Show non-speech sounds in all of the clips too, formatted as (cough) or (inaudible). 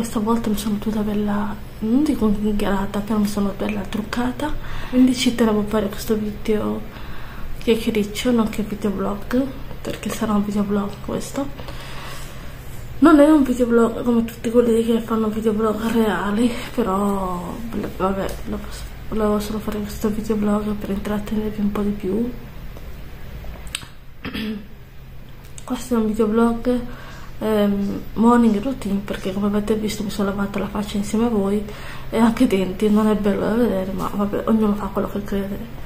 questa volta mi sono tutta bella non dico ingherata però mi sono bella truccata. Quindi ci tenevo a fare questo video chiacchiericcio nonché videoblog perché sarà un videoblog questo. Non è un videoblog come tutti quelli che fanno videoblog reali però vabbè volevo solo fare questo videoblog per intrattenervi un po' di più. (clears throat) Questo è un videoblog ehm, morning routine perché come avete visto mi sono lavata la faccia insieme a voi e anche i denti non è bello da vedere ma vabbè ognuno fa quello che crede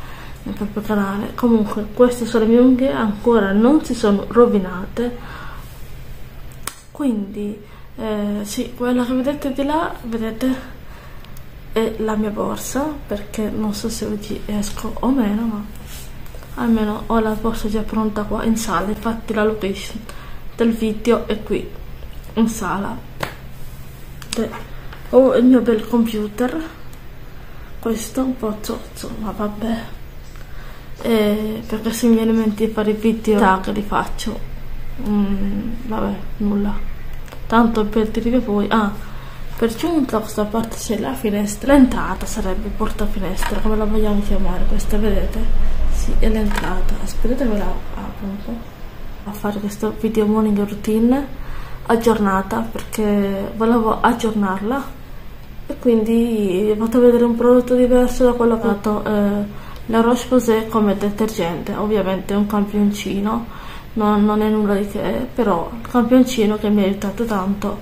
nel proprio canale. Comunque queste sono le mie unghie ancora non si sono rovinate. Quindi eh, sì quella che vedete di là vedete è la mia borsa perché non so se oggi esco o meno ma almeno ho la borsa già pronta qua in sala infatti la location del video è qui in sala. Ho il mio bel computer. Questo un po' zozzo ma vabbè. E perché se mi viene in mente di fare i video tag. li faccio? Mm, vabbè nulla. Tanto per dire voi ah per giunta questa parte c'è la finestra l'entrata sarebbe porta finestra come la vogliamo chiamare questa vedete? Sì è l'entrata. Aspettate ve la apro un po' a fare questo video morning routine aggiornata perché volevo aggiornarla e quindi ho fatto vedere un prodotto diverso da quello che ho fatto eh, la Roche Posay come detergente. Ovviamente è un campioncino non, non, è nulla di che però il campioncino che mi ha aiutato tanto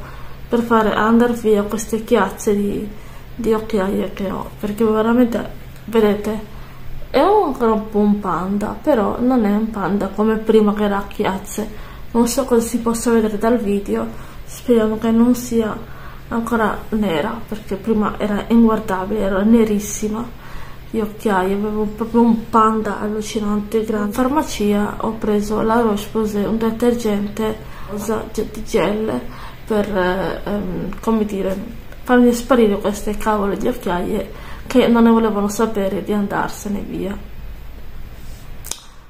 per fare andare via queste chiazze di, di occhiaie che ho perché veramente vedete è un po' un panda, però non è un panda come prima che era a chiazze. Non so cosa si possa vedere dal video, speriamo che non sia ancora nera, perché prima era inguardabile, era nerissima di occhiaie, avevo proprio un panda allucinante grande. In farmacia ho preso la Roche-Posay, un detergente rosa di gel per, eh, ehm, come dire, farmi sparire queste cavole di occhiaie che non ne volevano sapere di andarsene via.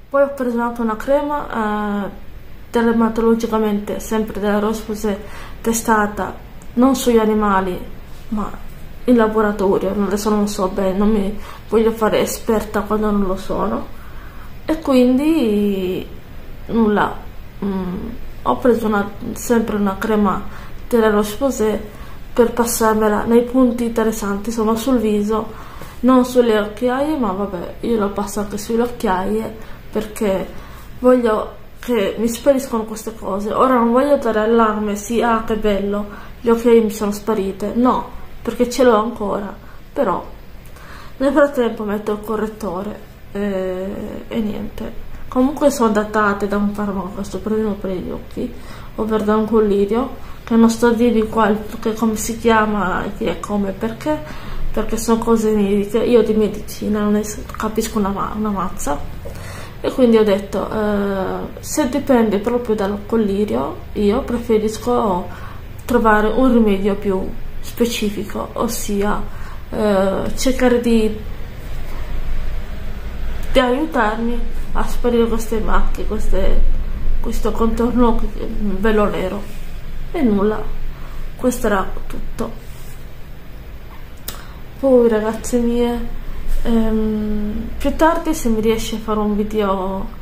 Poi ho preso anche una crema eh, dermatologicamente sempre della Rospose testata non sugli animali ma in laboratorio, adesso non so bene, non mi voglio fare esperta quando non lo sono e quindi nulla, mm, ho preso una, sempre una crema della Roche-Posay per passarmela nei punti interessanti, insomma sul viso, non sulle occhiaie, ma vabbè, io lo passo anche sulle occhiaie perché voglio che mi spariscono queste cose. Ora non voglio dare allarme, sì, ah che bello, le occhiaie mi sono sparite, no, perché ce l'ho ancora, però nel frattempo metto il correttore e, e niente. Comunque sono datate da un farmaco sto prendendo per gli occhi, ovvero da un collirio che non sto a dirvi qua che come si chiama, chi è come, perché, perché sono cose mediche, io di medicina non ne capisco una, una mazza. E quindi ho detto eh, se dipende proprio dal collirio io preferisco trovare un rimedio più specifico, ossia eh, cercare di, di aiutarmi a sparire queste macchie, queste, questo contorno velo nero e nulla. Questo era tutto. Poi ragazze mie ehm, più tardi se mi riesce a fare un video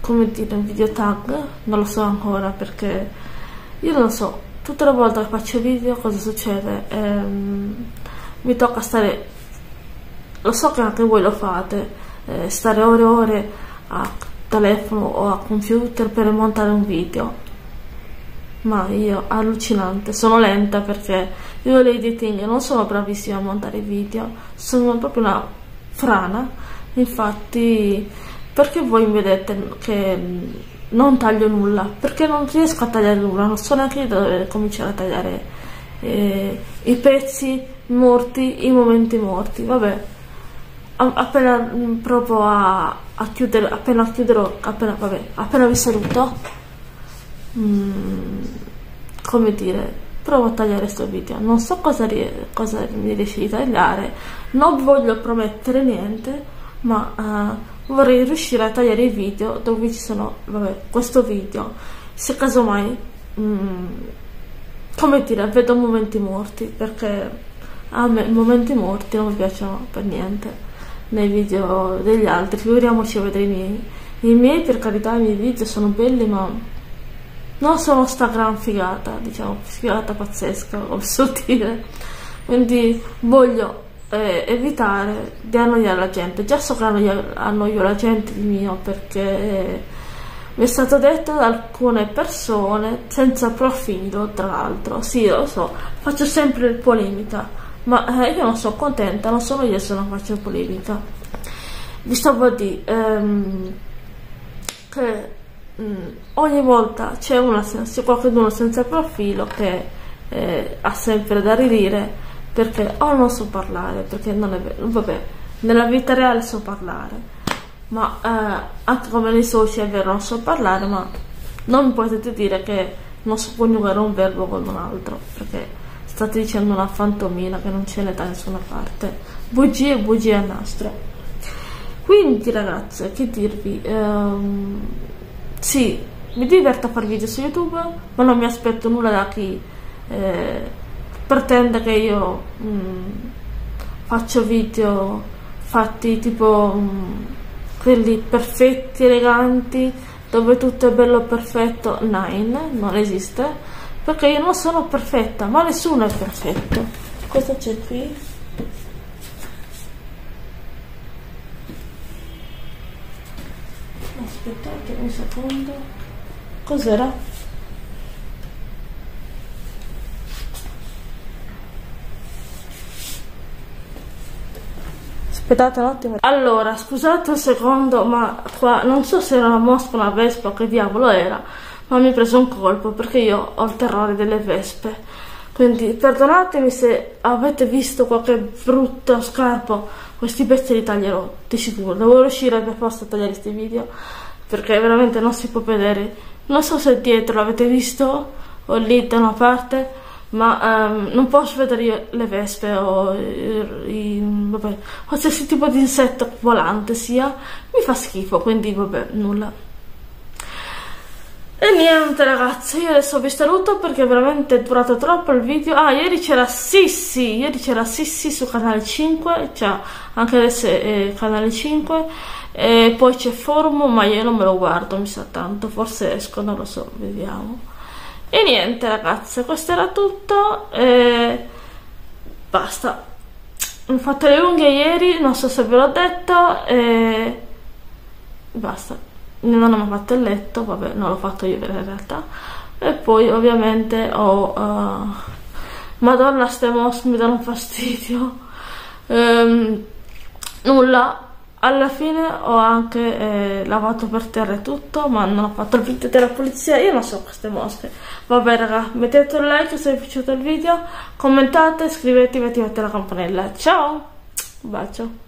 come dire un video tag non lo so ancora perché io non lo so. Tutte le volte che faccio video cosa succede? Ehm, mi tocca stare lo so che anche voi lo fate eh, stare ore e ore a telefono o a computer per montare un video ma io allucinante sono lenta perché io l'editing non sono bravissima a montare video sono proprio una frana. Infatti perché voi mi vedete che non taglio nulla? Perché non riesco a tagliare nulla non so neanche dove cominciare a tagliare eh, i pezzi morti i momenti morti. Vabbè appena provo a, a chiudere appena chiuderò appena, vabbè, appena vi saluto. Mm, come dire, provo a tagliare questo video, non so cosa, cosa mi riesce di tagliare, non voglio promettere niente, ma uh, vorrei riuscire a tagliare i video dove ci sono, vabbè, questo video, se casomai mm, come dire, vedo momenti morti perché a me i momenti morti non mi piacciono per niente nei video degli altri, figuriamoci a vedere i miei. I miei, per carità, i miei video sono belli, ma non sono sta gran figata, diciamo, figata pazzesca, (laughs) come so dire. Quindi voglio eh, evitare di annoiare la gente. Già so che annoio, annoio la gente di mio perché eh, mi è stato detto da alcune persone senza profilo, tra l'altro. Sì, lo so, faccio sempre polemica, ma eh, io non sono contenta, non sono io se non faccio polemica. Vi stavo a dire ehm, che mh, mm, ogni volta c'è una, qualcuno senza profilo che eh, ha sempre da ridire perché o non so parlare, perché non è vero, vabbè, nella vita reale so parlare, ma eh, anche come nei social è vero non so parlare, ma non mi potete dire che non so coniugare un verbo con un altro, perché state dicendo una fantomina che non ce n'è da nessuna parte, bugie bugie a nastro. Quindi ragazze, che dirvi, ehm, sì, mi diverto a fare video su YouTube, ma non mi aspetto nulla da chi... Eh, pretende che io mh, mm, faccia video fatti tipo mh, mm, quelli perfetti, eleganti, dove tutto è bello perfetto, nine, non esiste, perché io non sono perfetta, ma nessuno è perfetto. Cosa c'è qui? Aspettate un secondo. Cos'era? Aspettate un attimo. Allora, scusate un secondo, ma qua non so se era una mosca, una vespa, che diavolo era, ma mi ha preso un colpo perché io ho il terrore delle vespe. Quindi perdonatemi se avete visto qualche brutto scarpo, questi pezzi li taglierò, di sicuro. Devo riuscire per forza a tagliare questi video perché veramente non si può vedere. Non so se dietro l'avete visto o lì da una parte ma um, non posso vedere le vespe o i, i, vabbè, qualsiasi tipo di insetto volante sia, mi fa schifo, quindi vabbè, nulla. E niente ragazzi, io adesso vi saluto perché veramente è durato troppo il video. Ah, ieri c'era Sissi, ieri c'era Sissi su canale 5, cioè anche adesso è canale 5. E poi c'è Forum, ma io non me lo guardo, mi sa tanto, forse esco, non lo so, vediamo. E niente ragazze, questo era tutto. E basta. Ho fatto le unghie ieri, non so se ve l'ho detto. E basta. Non ho mai fatto il letto, vabbè, non l'ho fatto io in realtà. E poi ovviamente ho... Uh... Madonna, ste mosche mi danno fastidio. Um, nulla, alla fine ho anche eh, lavato per terra e tutto ma non ho fatto il video della polizia. Io non so queste mosche. Vabbè raga mettete un like se vi è piaciuto il video commentate iscrivetevi e attivate la campanella. Ciao! Un bacio